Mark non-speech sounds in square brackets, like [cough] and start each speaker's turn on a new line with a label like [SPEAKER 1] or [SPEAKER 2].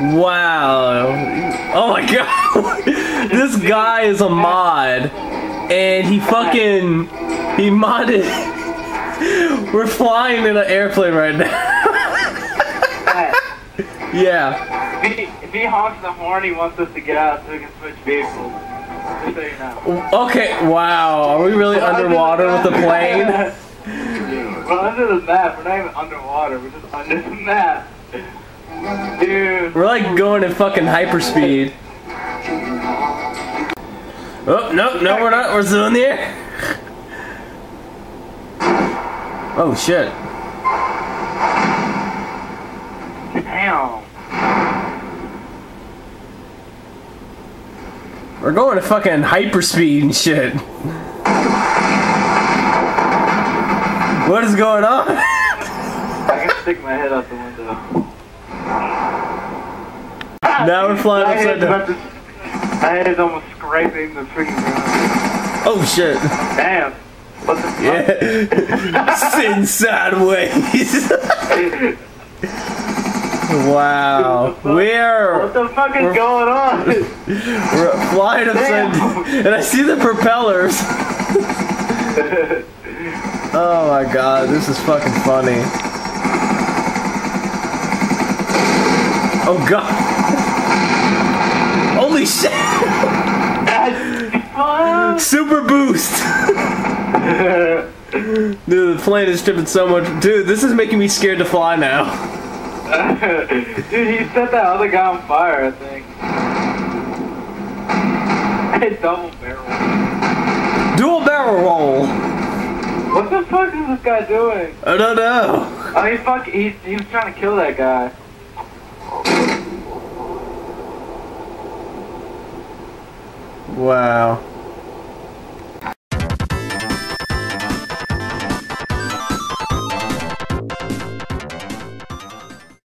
[SPEAKER 1] Wow. Oh my [laughs] god. this guy is a mod. And he fucking. He modded. [laughs] We're flying in an airplane right now. [laughs] yeah.
[SPEAKER 2] If he, if he honks the horn, he wants us to get out so we can switch vehicles. So you know.
[SPEAKER 1] Okay, wow. Are we really underwater with the plane?
[SPEAKER 2] We're under the map. We're not even underwater. We're just under the map. Dude.
[SPEAKER 1] We're like going in fucking hyperspeed. Oh, no, no, we're not. We're still in the air. Oh, shit.
[SPEAKER 2] Damn.
[SPEAKER 1] We're going to fucking hyperspeed and shit. What is going on?
[SPEAKER 2] I can stick my head out the window.
[SPEAKER 1] Now we're flying
[SPEAKER 2] My
[SPEAKER 1] upside
[SPEAKER 2] head's
[SPEAKER 1] down.
[SPEAKER 2] about to- My head is almost scraping the freaking ground.
[SPEAKER 1] Oh shit.
[SPEAKER 2] Damn. What the fuck? [laughs]
[SPEAKER 1] Yeah. Sin sideways. [laughs] wow.
[SPEAKER 2] What
[SPEAKER 1] We're What
[SPEAKER 2] the fuck is going on? [laughs]
[SPEAKER 1] we're flying upside down. And I see the propellers. Oh my god, this is fucking funny. Oh god. Holy shit. Super boost. [laughs] Dude, the plane is tripping so much. Dude, this is making me scared to fly now. [laughs]
[SPEAKER 2] Dude, he set that other guy on fire, I think. [laughs] Hey, double barrel.
[SPEAKER 1] Dual barrel roll.
[SPEAKER 2] What the fuck is this guy doing?
[SPEAKER 1] I don't know.
[SPEAKER 2] Oh, he fuck, he, he was trying to kill that guy.
[SPEAKER 1] Wow.